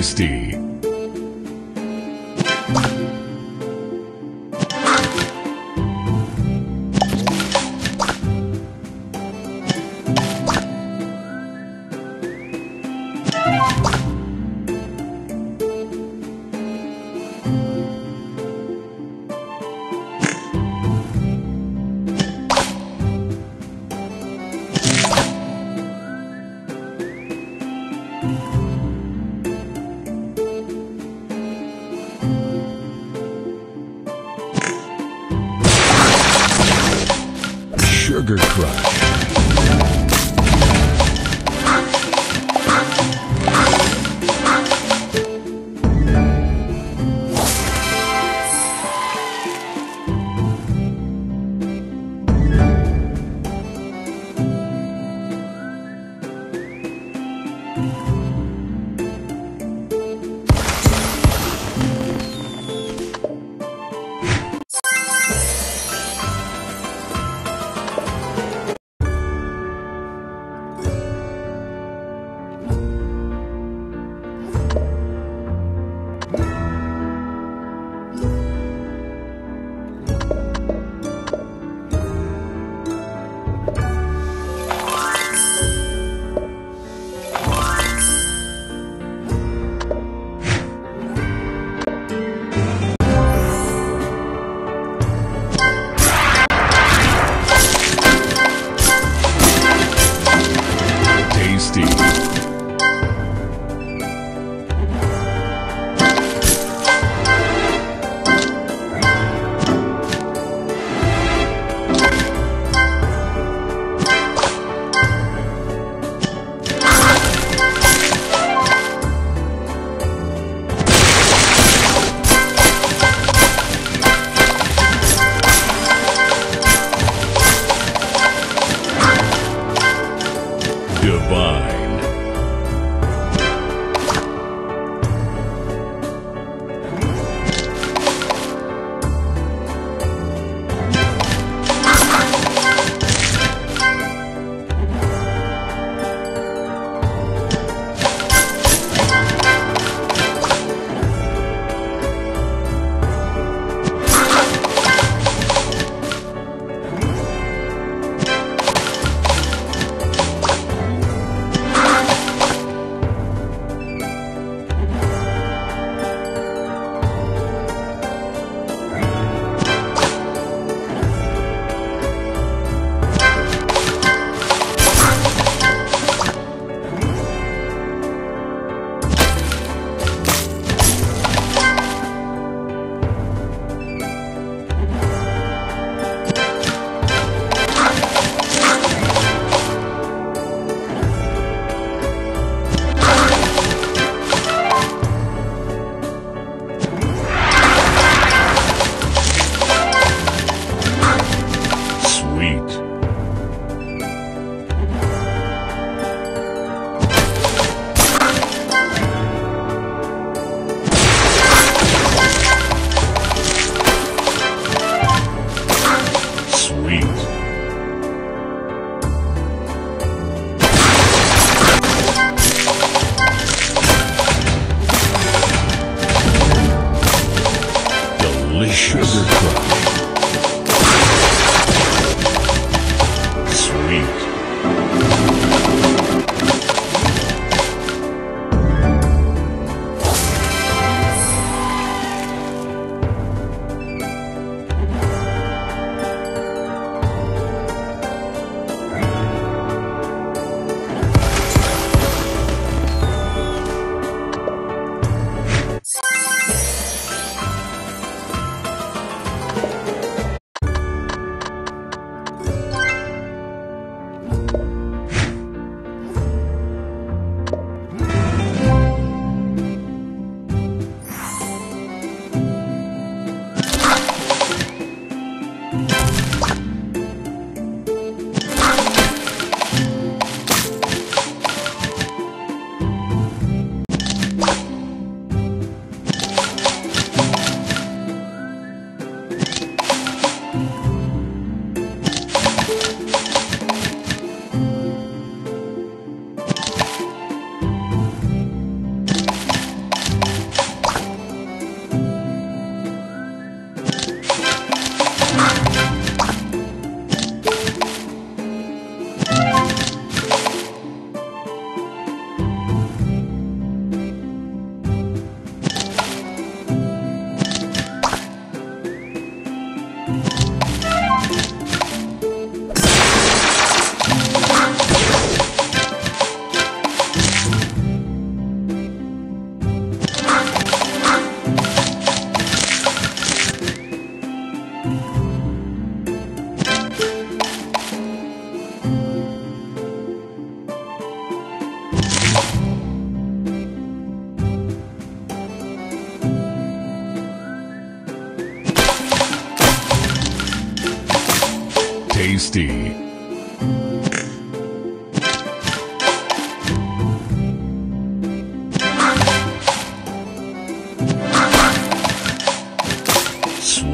tasty.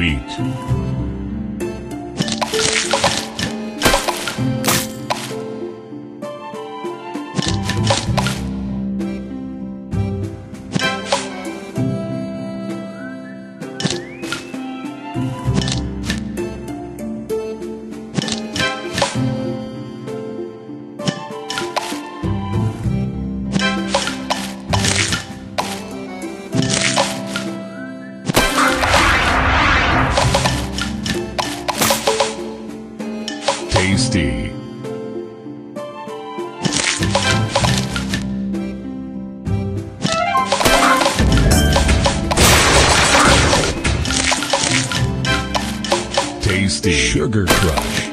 Sweet. Sugar Crush.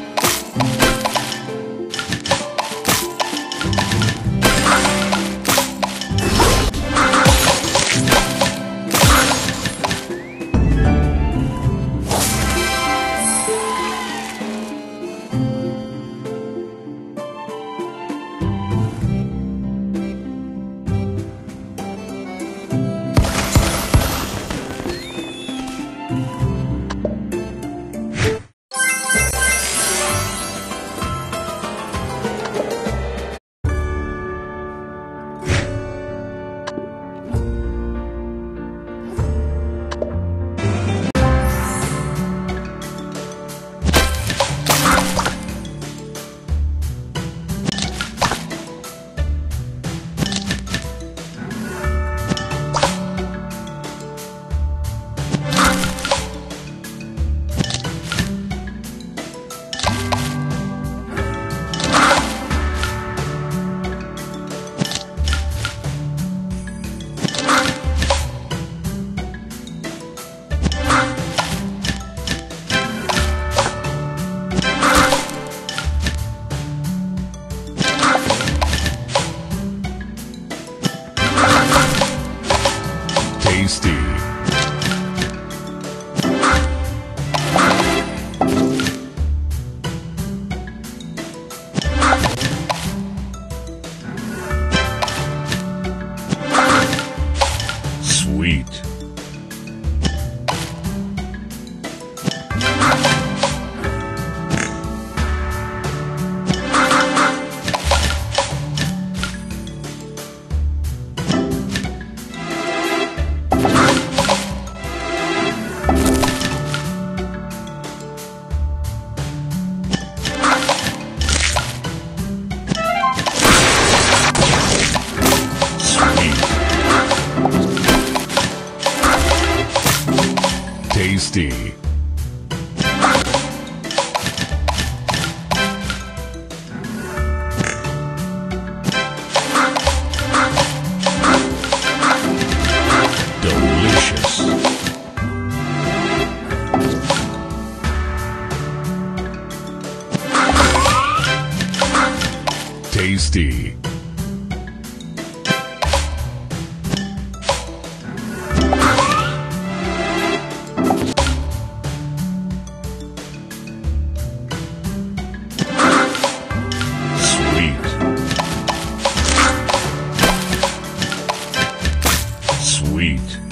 Sweet. Tasty. Delicious. Tasty. Sweet.